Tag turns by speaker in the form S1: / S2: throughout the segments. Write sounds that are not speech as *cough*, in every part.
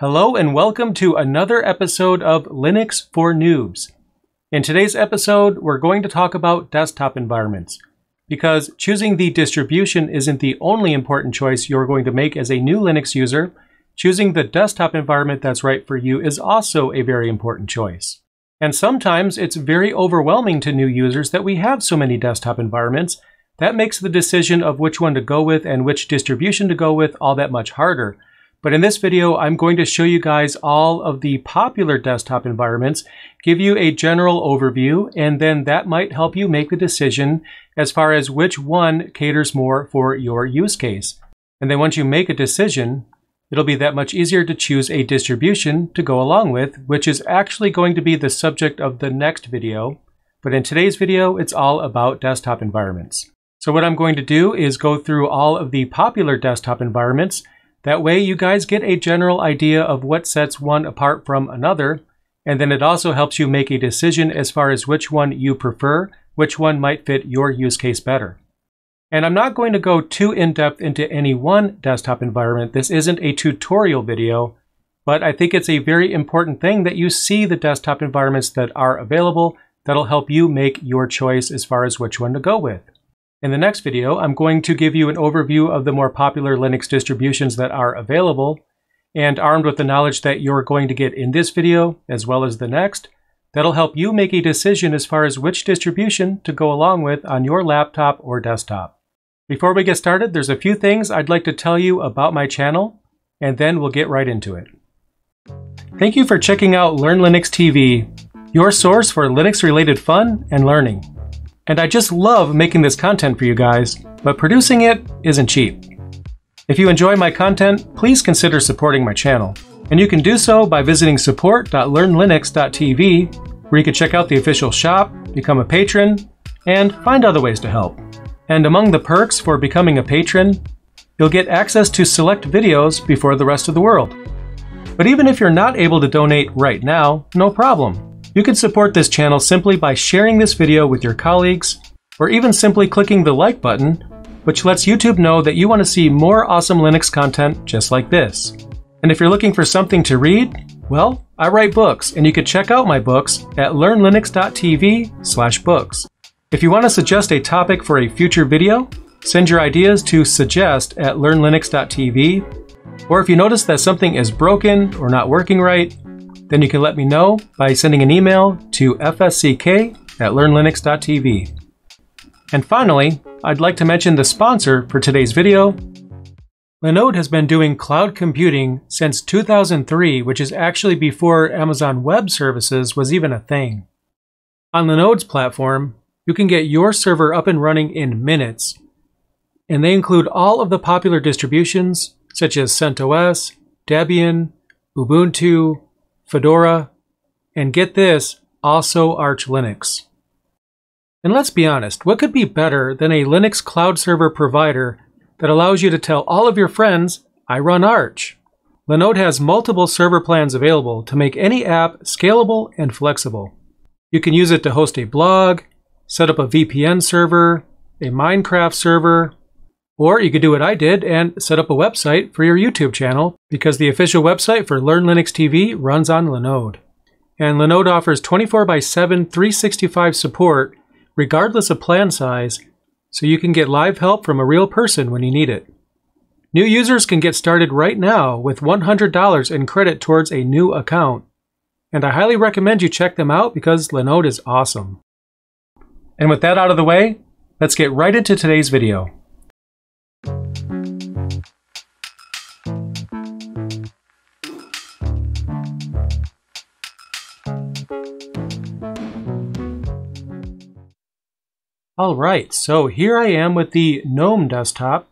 S1: Hello and welcome to another episode of Linux for Noobs. In today's episode, we're going to talk about desktop environments. Because choosing the distribution isn't the only important choice you're going to make as a new Linux user, choosing the desktop environment that's right for you is also a very important choice. And sometimes it's very overwhelming to new users that we have so many desktop environments. That makes the decision of which one to go with and which distribution to go with all that much harder. But in this video, I'm going to show you guys all of the popular desktop environments, give you a general overview, and then that might help you make the decision as far as which one caters more for your use case. And then once you make a decision, it'll be that much easier to choose a distribution to go along with, which is actually going to be the subject of the next video. But in today's video, it's all about desktop environments. So what I'm going to do is go through all of the popular desktop environments that way you guys get a general idea of what sets one apart from another, and then it also helps you make a decision as far as which one you prefer, which one might fit your use case better. And I'm not going to go too in-depth into any one desktop environment. This isn't a tutorial video, but I think it's a very important thing that you see the desktop environments that are available that'll help you make your choice as far as which one to go with. In the next video, I'm going to give you an overview of the more popular Linux distributions that are available, and armed with the knowledge that you're going to get in this video, as well as the next, that'll help you make a decision as far as which distribution to go along with on your laptop or desktop. Before we get started, there's a few things I'd like to tell you about my channel, and then we'll get right into it. Thank you for checking out Learn Linux TV, your source for Linux-related fun and learning. And I just love making this content for you guys, but producing it isn't cheap. If you enjoy my content, please consider supporting my channel. And you can do so by visiting support.learnlinux.tv, where you can check out the official shop, become a patron, and find other ways to help. And among the perks for becoming a patron, you'll get access to select videos before the rest of the world. But even if you're not able to donate right now, no problem. You can support this channel simply by sharing this video with your colleagues, or even simply clicking the like button, which lets YouTube know that you want to see more awesome Linux content just like this. And if you're looking for something to read, well, I write books, and you can check out my books at learnlinux.tv slash books. If you want to suggest a topic for a future video, send your ideas to suggest at learnlinux.tv, or if you notice that something is broken or not working right, then you can let me know by sending an email to fsck at learnlinux.tv. And finally, I'd like to mention the sponsor for today's video. Linode has been doing cloud computing since 2003, which is actually before Amazon Web Services was even a thing. On Linode's platform, you can get your server up and running in minutes, and they include all of the popular distributions such as CentOS, Debian, Ubuntu, Fedora, and get this, also Arch Linux. And let's be honest, what could be better than a Linux cloud server provider that allows you to tell all of your friends, I run Arch? Linode has multiple server plans available to make any app scalable and flexible. You can use it to host a blog, set up a VPN server, a Minecraft server, or you could do what I did and set up a website for your YouTube channel because the official website for Learn Linux TV runs on Linode. And Linode offers 24 x 7 365 support regardless of plan size, so you can get live help from a real person when you need it. New users can get started right now with $100 in credit towards a new account. And I highly recommend you check them out because Linode is awesome. And with that out of the way, let's get right into today's video. Alright, so here I am with the GNOME desktop.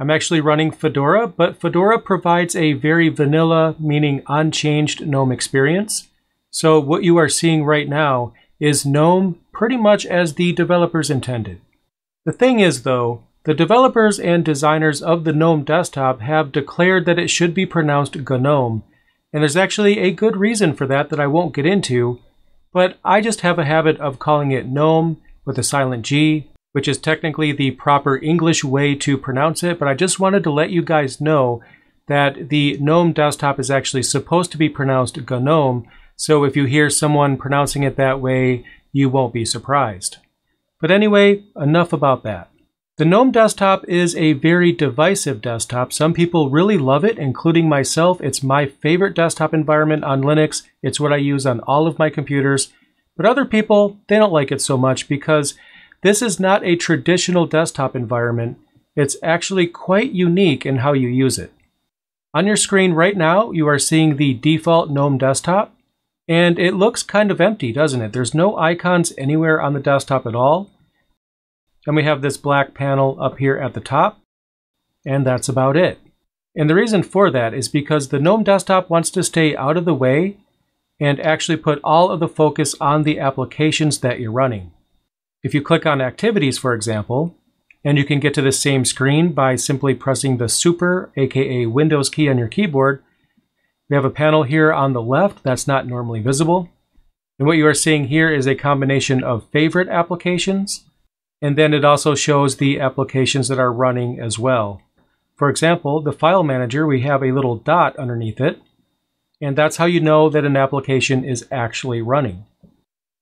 S1: I'm actually running Fedora, but Fedora provides a very vanilla, meaning unchanged GNOME experience. So what you are seeing right now is GNOME pretty much as the developers intended. The thing is though, the developers and designers of the GNOME desktop have declared that it should be pronounced GNOME, and there's actually a good reason for that that I won't get into, but I just have a habit of calling it GNOME with a silent G, which is technically the proper English way to pronounce it, but I just wanted to let you guys know that the GNOME desktop is actually supposed to be pronounced GNOME, so if you hear someone pronouncing it that way, you won't be surprised. But anyway, enough about that. The GNOME desktop is a very divisive desktop. Some people really love it, including myself. It's my favorite desktop environment on Linux. It's what I use on all of my computers. But other people, they don't like it so much because this is not a traditional desktop environment. It's actually quite unique in how you use it. On your screen right now, you are seeing the default GNOME desktop, and it looks kind of empty, doesn't it? There's no icons anywhere on the desktop at all. And we have this black panel up here at the top, and that's about it. And the reason for that is because the GNOME desktop wants to stay out of the way and actually put all of the focus on the applications that you're running. If you click on Activities, for example, and you can get to the same screen by simply pressing the Super, aka Windows key on your keyboard, we have a panel here on the left that's not normally visible. And what you are seeing here is a combination of favorite applications, and then it also shows the applications that are running as well. For example, the file manager, we have a little dot underneath it, and that's how you know that an application is actually running.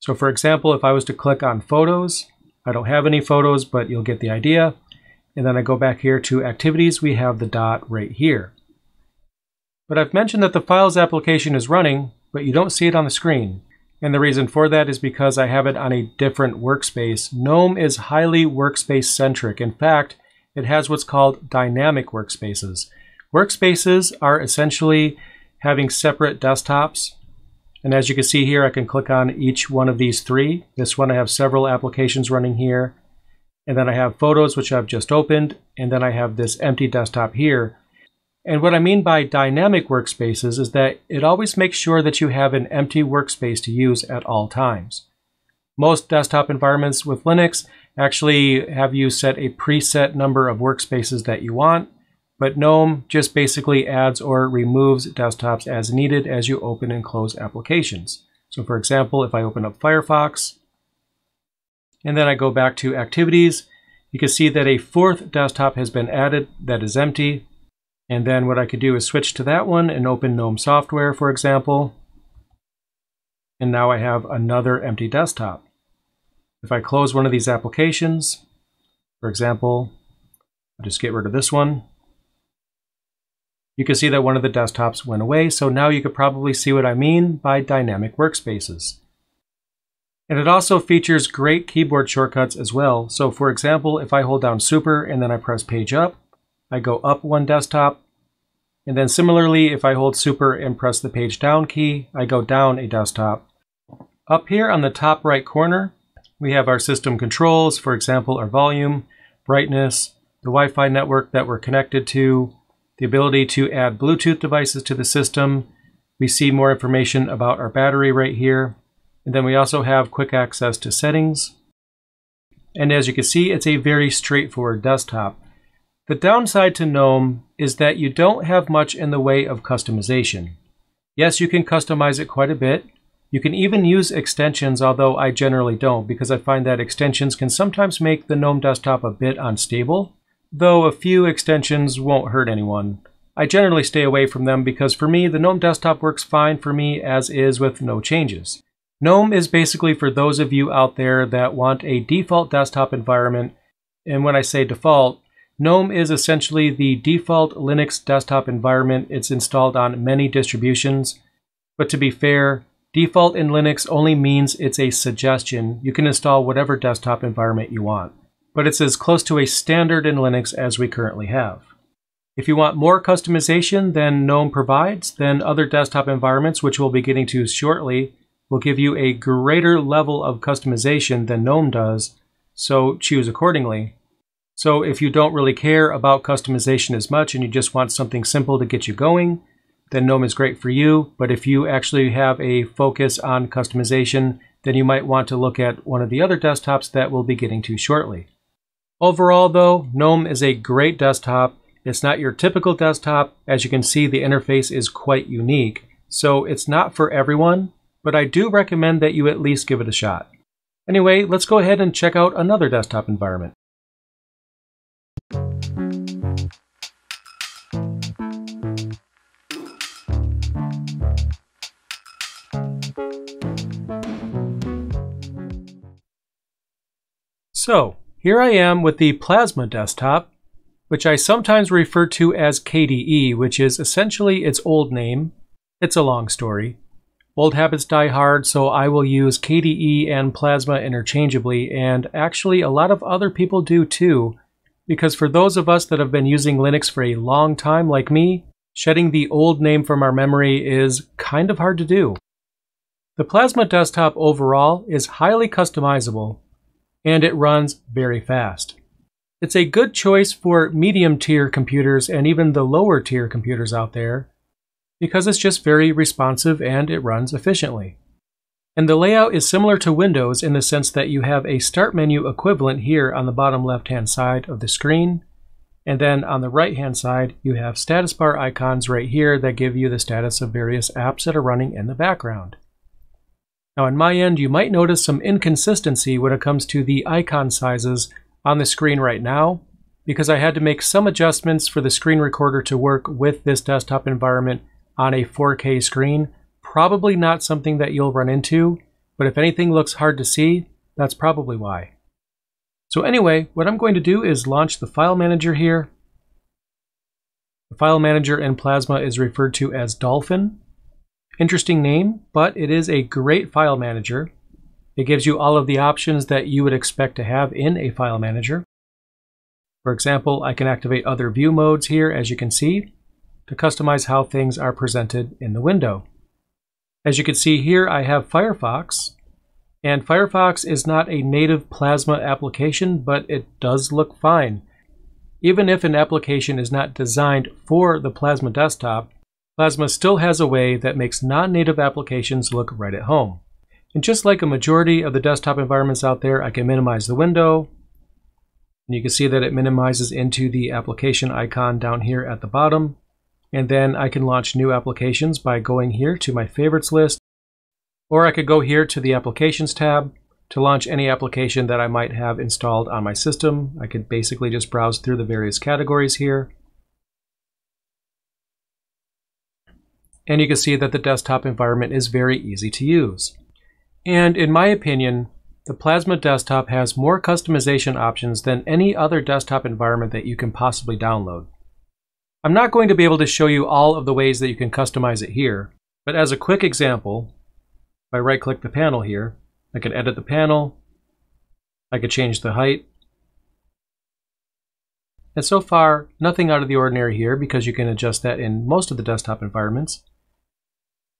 S1: So for example, if I was to click on photos, I don't have any photos, but you'll get the idea. And then I go back here to activities, we have the dot right here. But I've mentioned that the files application is running, but you don't see it on the screen. And the reason for that is because I have it on a different workspace. GNOME is highly workspace centric. In fact, it has what's called dynamic workspaces. Workspaces are essentially having separate desktops. And as you can see here, I can click on each one of these three. This one I have several applications running here. And then I have photos, which I've just opened. And then I have this empty desktop here. And what I mean by dynamic workspaces is that it always makes sure that you have an empty workspace to use at all times. Most desktop environments with Linux actually have you set a preset number of workspaces that you want. But GNOME just basically adds or removes desktops as needed as you open and close applications. So for example, if I open up Firefox, and then I go back to Activities, you can see that a fourth desktop has been added that is empty. And then what I could do is switch to that one and open GNOME Software, for example. And now I have another empty desktop. If I close one of these applications, for example, I'll just get rid of this one, you can see that one of the desktops went away, so now you could probably see what I mean by dynamic workspaces. And it also features great keyboard shortcuts as well. So for example, if I hold down Super and then I press Page Up, I go up one desktop. And then similarly, if I hold Super and press the Page Down key, I go down a desktop. Up here on the top right corner, we have our system controls, for example, our volume, brightness, the Wi-Fi network that we're connected to, the ability to add Bluetooth devices to the system. We see more information about our battery right here. And then we also have quick access to settings. And as you can see, it's a very straightforward desktop. The downside to GNOME is that you don't have much in the way of customization. Yes, you can customize it quite a bit. You can even use extensions, although I generally don't, because I find that extensions can sometimes make the GNOME desktop a bit unstable though a few extensions won't hurt anyone. I generally stay away from them because for me, the GNOME desktop works fine for me as is with no changes. GNOME is basically for those of you out there that want a default desktop environment, and when I say default, GNOME is essentially the default Linux desktop environment. It's installed on many distributions, but to be fair, default in Linux only means it's a suggestion. You can install whatever desktop environment you want but it's as close to a standard in Linux as we currently have. If you want more customization than GNOME provides, then other desktop environments, which we'll be getting to shortly, will give you a greater level of customization than GNOME does, so choose accordingly. So if you don't really care about customization as much and you just want something simple to get you going, then GNOME is great for you. But if you actually have a focus on customization, then you might want to look at one of the other desktops that we'll be getting to shortly. Overall though, GNOME is a great desktop. It's not your typical desktop. As you can see, the interface is quite unique. So it's not for everyone, but I do recommend that you at least give it a shot. Anyway, let's go ahead and check out another desktop environment. So, here I am with the Plasma desktop, which I sometimes refer to as KDE, which is essentially its old name. It's a long story. Old habits die hard, so I will use KDE and Plasma interchangeably, and actually a lot of other people do too, because for those of us that have been using Linux for a long time like me, shedding the old name from our memory is kind of hard to do. The Plasma desktop overall is highly customizable, and it runs very fast. It's a good choice for medium tier computers and even the lower tier computers out there because it's just very responsive and it runs efficiently. And the layout is similar to Windows in the sense that you have a Start menu equivalent here on the bottom left hand side of the screen. And then on the right hand side, you have status bar icons right here that give you the status of various apps that are running in the background. Now on my end, you might notice some inconsistency when it comes to the icon sizes on the screen right now, because I had to make some adjustments for the screen recorder to work with this desktop environment on a 4K screen. Probably not something that you'll run into, but if anything looks hard to see, that's probably why. So anyway, what I'm going to do is launch the file manager here. The file manager in Plasma is referred to as Dolphin. Interesting name, but it is a great file manager. It gives you all of the options that you would expect to have in a file manager. For example, I can activate other view modes here, as you can see to customize how things are presented in the window. As you can see here, I have Firefox, and Firefox is not a native Plasma application, but it does look fine. Even if an application is not designed for the Plasma desktop, Plasma still has a way that makes non-native applications look right at home. And just like a majority of the desktop environments out there, I can minimize the window, and you can see that it minimizes into the application icon down here at the bottom. And then I can launch new applications by going here to my favorites list. Or I could go here to the applications tab to launch any application that I might have installed on my system. I could basically just browse through the various categories here. And you can see that the desktop environment is very easy to use. And in my opinion, the Plasma desktop has more customization options than any other desktop environment that you can possibly download. I'm not going to be able to show you all of the ways that you can customize it here, but as a quick example, if I right click the panel here, I can edit the panel, I could change the height, and so far, nothing out of the ordinary here because you can adjust that in most of the desktop environments.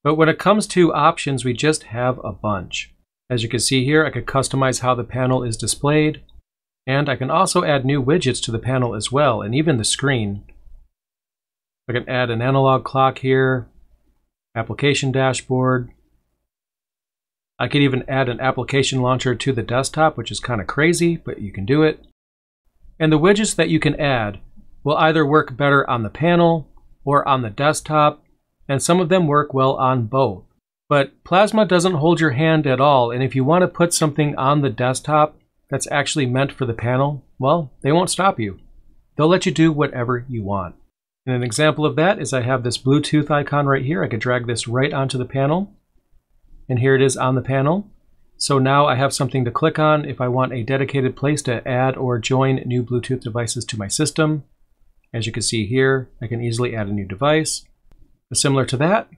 S1: But when it comes to options, we just have a bunch. As you can see here, I could customize how the panel is displayed, and I can also add new widgets to the panel as well, and even the screen. I can add an analog clock here, application dashboard. I could even add an application launcher to the desktop, which is kind of crazy, but you can do it. And the widgets that you can add will either work better on the panel or on the desktop, and some of them work well on both. But Plasma doesn't hold your hand at all, and if you want to put something on the desktop that's actually meant for the panel, well, they won't stop you. They'll let you do whatever you want. And an example of that is I have this Bluetooth icon right here. I could drag this right onto the panel. And here it is on the panel. So now I have something to click on if I want a dedicated place to add or join new Bluetooth devices to my system. As you can see here, I can easily add a new device. Similar to that,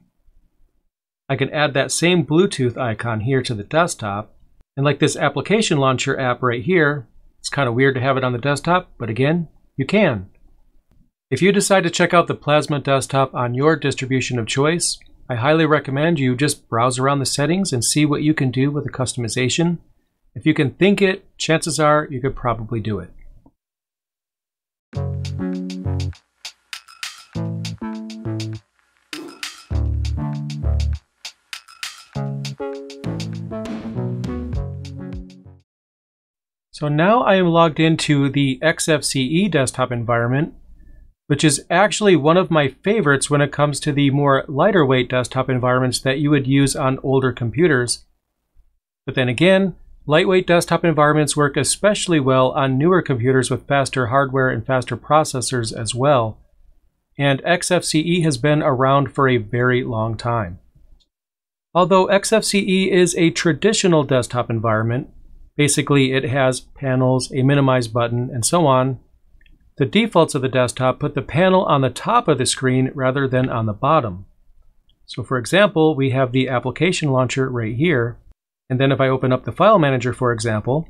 S1: I can add that same Bluetooth icon here to the desktop. And like this application launcher app right here, it's kind of weird to have it on the desktop, but again, you can. If you decide to check out the Plasma desktop on your distribution of choice, I highly recommend you just browse around the settings and see what you can do with the customization. If you can think it, chances are you could probably do it. So now I am logged into the XFCE desktop environment which is actually one of my favorites when it comes to the more lighter weight desktop environments that you would use on older computers. But then again, lightweight desktop environments work especially well on newer computers with faster hardware and faster processors as well. And XFCE has been around for a very long time. Although XFCE is a traditional desktop environment, Basically, it has panels, a minimize button, and so on. The defaults of the desktop put the panel on the top of the screen rather than on the bottom. So for example, we have the application launcher right here. And then if I open up the file manager, for example,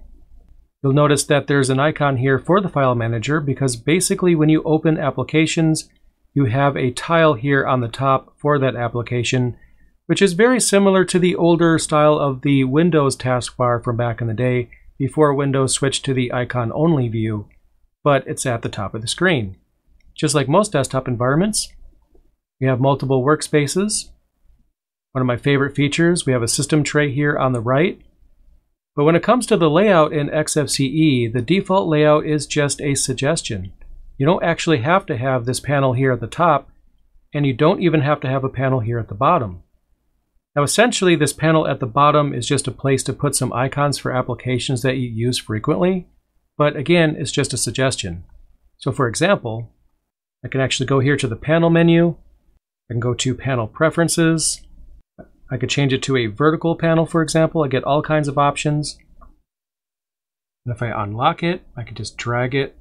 S1: you'll notice that there's an icon here for the file manager because basically when you open applications, you have a tile here on the top for that application which is very similar to the older style of the Windows taskbar from back in the day before Windows switched to the icon-only view, but it's at the top of the screen. Just like most desktop environments, we have multiple workspaces. One of my favorite features, we have a system tray here on the right. But when it comes to the layout in XFCE, the default layout is just a suggestion. You don't actually have to have this panel here at the top, and you don't even have to have a panel here at the bottom. Now essentially this panel at the bottom is just a place to put some icons for applications that you use frequently, but again, it's just a suggestion. So for example, I can actually go here to the panel menu, I can go to panel preferences, I could change it to a vertical panel for example, I get all kinds of options. And if I unlock it, I can just drag it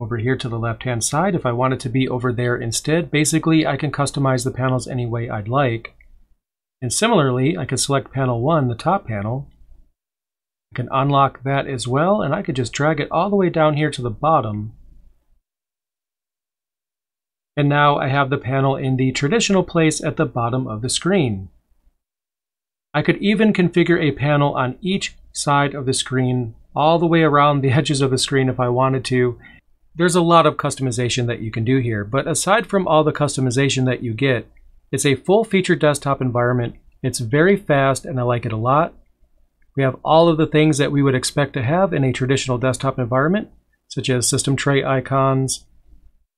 S1: over here to the left hand side if I want it to be over there instead. Basically, I can customize the panels any way I'd like. And similarly, I could select panel 1, the top panel. I can unlock that as well, and I could just drag it all the way down here to the bottom. And now I have the panel in the traditional place at the bottom of the screen. I could even configure a panel on each side of the screen, all the way around the *laughs* edges of the screen if I wanted to. There's a lot of customization that you can do here, but aside from all the customization that you get, it's a full-featured desktop environment. It's very fast and I like it a lot. We have all of the things that we would expect to have in a traditional desktop environment, such as system tray icons.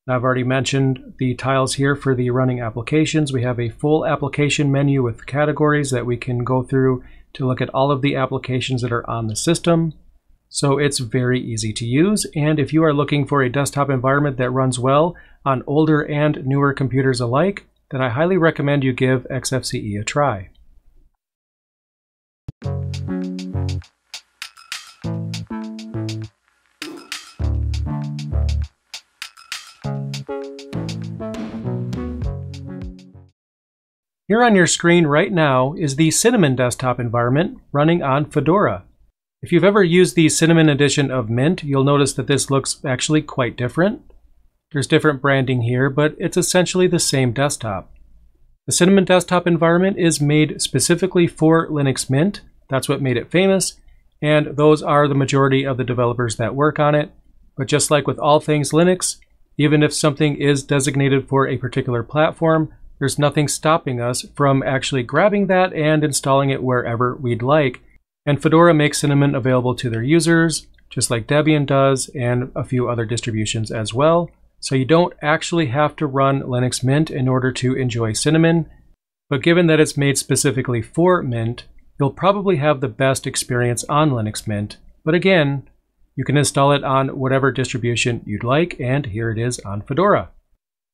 S1: I've already mentioned the tiles here for the running applications. We have a full application menu with categories that we can go through to look at all of the applications that are on the system. So it's very easy to use. And if you are looking for a desktop environment that runs well on older and newer computers alike, then I highly recommend you give XFCE a try. Here on your screen right now is the Cinnamon desktop environment running on Fedora. If you've ever used the Cinnamon edition of Mint, you'll notice that this looks actually quite different. There's different branding here, but it's essentially the same desktop. The Cinnamon desktop environment is made specifically for Linux Mint. That's what made it famous, and those are the majority of the developers that work on it. But just like with all things Linux, even if something is designated for a particular platform, there's nothing stopping us from actually grabbing that and installing it wherever we'd like. And Fedora makes Cinnamon available to their users, just like Debian does, and a few other distributions as well. So you don't actually have to run Linux Mint in order to enjoy Cinnamon, but given that it's made specifically for Mint, you'll probably have the best experience on Linux Mint. But again, you can install it on whatever distribution you'd like, and here it is on Fedora.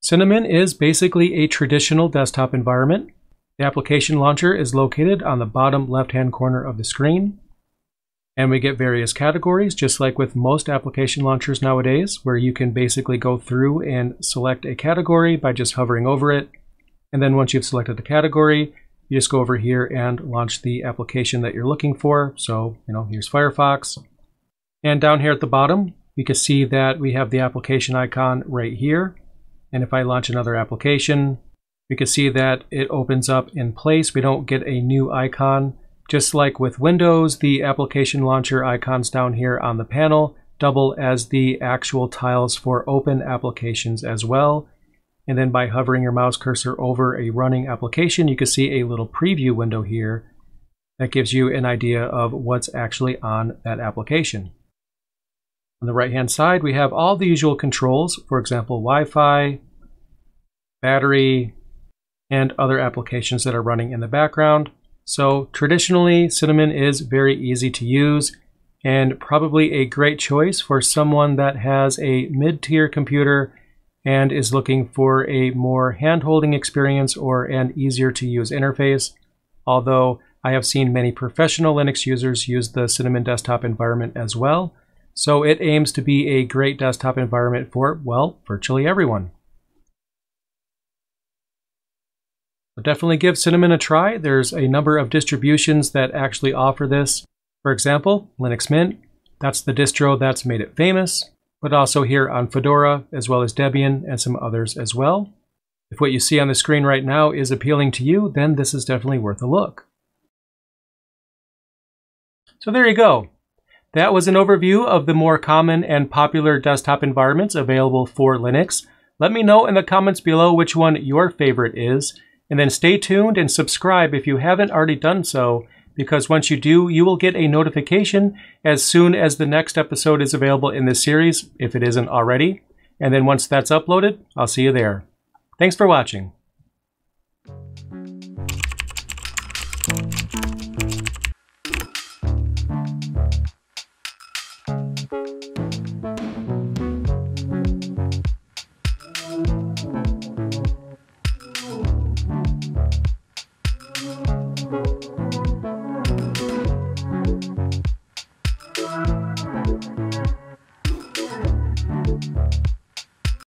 S1: Cinnamon is basically a traditional desktop environment. The application launcher is located on the bottom left-hand corner of the screen. And we get various categories, just like with most application launchers nowadays, where you can basically go through and select a category by just hovering over it. And then once you've selected the category, you just go over here and launch the application that you're looking for. So, you know, here's Firefox. And down here at the bottom, you can see that we have the application icon right here. And if I launch another application, we can see that it opens up in place. We don't get a new icon. Just like with Windows, the application launcher icons down here on the panel double as the actual tiles for open applications as well. And then by hovering your mouse cursor over a running application, you can see a little preview window here that gives you an idea of what's actually on that application. On the right hand side, we have all the usual controls, for example, Wi-Fi, battery, and other applications that are running in the background. So traditionally, Cinnamon is very easy to use and probably a great choice for someone that has a mid-tier computer and is looking for a more hand-holding experience or an easier to use interface. Although I have seen many professional Linux users use the Cinnamon desktop environment as well, so it aims to be a great desktop environment for, well, virtually everyone. Definitely give Cinnamon a try. There's a number of distributions that actually offer this. For example, Linux Mint, that's the distro that's made it famous, but also here on Fedora, as well as Debian and some others as well. If what you see on the screen right now is appealing to you, then this is definitely worth a look. So there you go. That was an overview of the more common and popular desktop environments available for Linux. Let me know in the comments below which one your favorite is, and then stay tuned and subscribe if you haven't already done so, because once you do, you will get a notification as soon as the next episode is available in this series, if it isn't already. And then once that's uploaded, I'll see you there. Thanks for watching.